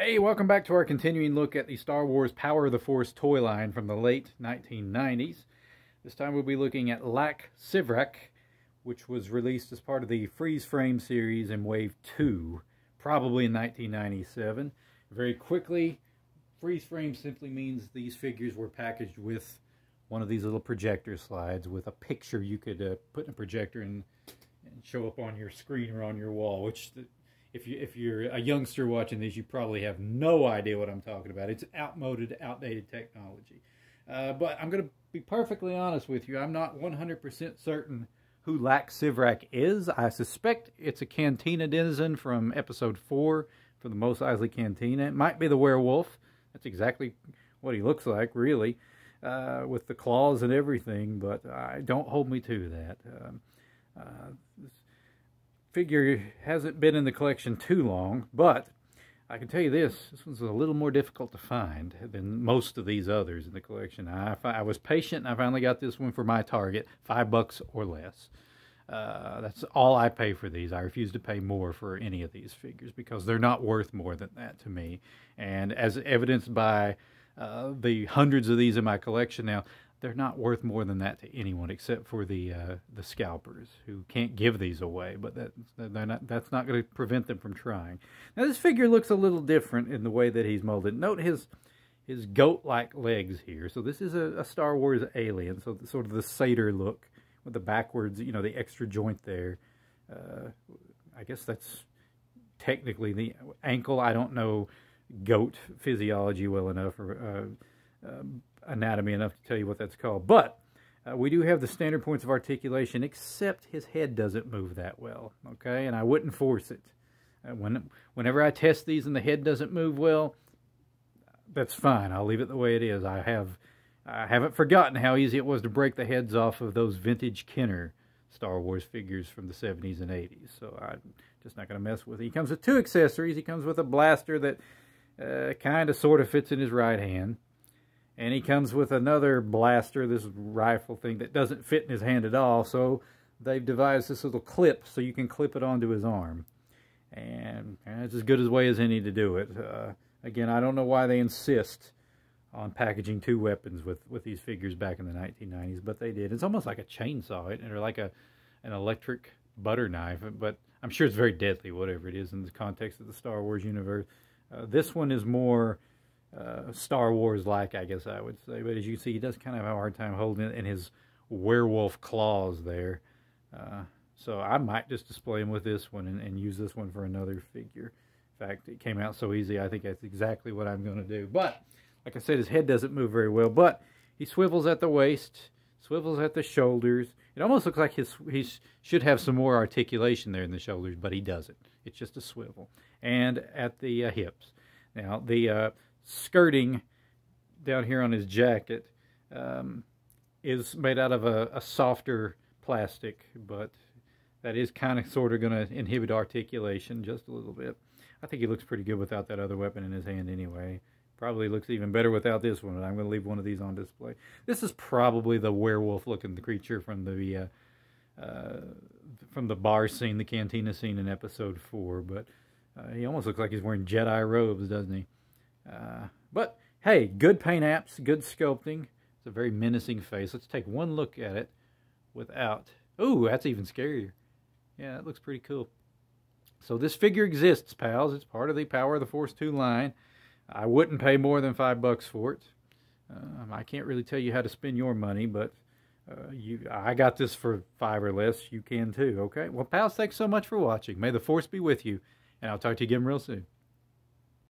Hey, welcome back to our continuing look at the Star Wars Power of the Force toy line from the late 1990s. This time we'll be looking at Lak Sivrak, which was released as part of the Freeze Frame series in Wave 2, probably in 1997. Very quickly, Freeze Frame simply means these figures were packaged with one of these little projector slides with a picture you could uh, put in a projector and, and show up on your screen or on your wall, which the, if you if you're a youngster watching this, you probably have no idea what I'm talking about. It's outmoded, outdated technology. Uh, but I'm going to be perfectly honest with you. I'm not 100% certain who Lak Sivrak is. I suspect it's a Cantina denizen from episode 4 for the Mos Eisley Cantina. It might be the werewolf. That's exactly what he looks like, really, uh, with the claws and everything. But I don't hold me to that. Um, uh, figure hasn't been in the collection too long, but I can tell you this, this one's a little more difficult to find than most of these others in the collection. I, I was patient and I finally got this one for my target, five bucks or less. Uh, that's all I pay for these. I refuse to pay more for any of these figures because they're not worth more than that to me. And as evidenced by uh, the hundreds of these in my collection now, they're not worth more than that to anyone except for the uh, the scalpers who can't give these away. But that they're not that's not going to prevent them from trying. Now this figure looks a little different in the way that he's molded. Note his his goat-like legs here. So this is a, a Star Wars alien. So sort of the satyr look with the backwards, you know, the extra joint there. Uh, I guess that's technically the ankle. I don't know goat physiology well enough or. Uh, um, anatomy enough to tell you what that's called. But uh, we do have the standard points of articulation, except his head doesn't move that well, okay? And I wouldn't force it. Uh, when, whenever I test these and the head doesn't move well, that's fine. I'll leave it the way it is. I have I haven't forgotten how easy it was to break the heads off of those vintage Kenner Star Wars figures from the 70s and 80s. So I'm just not going to mess with it. He comes with two accessories. He comes with a blaster that uh, kind of sort of fits in his right hand. And he comes with another blaster, this rifle thing that doesn't fit in his hand at all. So they've devised this little clip so you can clip it onto his arm. And it's as good a way as any to do it. Uh, again, I don't know why they insist on packaging two weapons with, with these figures back in the 1990s, but they did. It's almost like a chainsaw, or like a an electric butter knife, but I'm sure it's very deadly, whatever it is in the context of the Star Wars universe. Uh, this one is more uh, Star Wars like, I guess I would say. But as you see, he does kind of have a hard time holding it in his werewolf claws there. Uh, so I might just display him with this one and, and, use this one for another figure. In fact, it came out so easy, I think that's exactly what I'm going to do. But, like I said, his head doesn't move very well. But he swivels at the waist, swivels at the shoulders. It almost looks like his he should have some more articulation there in the shoulders, but he doesn't. It's just a swivel. And at the uh, hips. Now, the... Skirting down here on his jacket um, is made out of a, a, softer plastic, but that is kind of sort of going to inhibit articulation just a little bit. I think he looks pretty good without that other weapon in his hand anyway. Probably looks even better without this one, I'm going to leave one of these on display. This is probably the werewolf-looking creature from the uh, uh, from the bar scene, the cantina scene in episode 4, but uh, he almost looks like he's wearing Jedi robes, doesn't he? Uh, but hey, good paint apps, good sculpting. It's a very menacing face. Let's take one look at it without. Oh, that's even scarier. Yeah, that looks pretty cool. So this figure exists, pals. It's part of the Power of the Force 2 line. I wouldn't pay more than five bucks for it. Um, I can't really tell you how to spend your money, but uh, you, I got this for five or less. You can too, okay? Well, pals, thanks so much for watching. May the Force be with you, and I'll talk to you again real soon.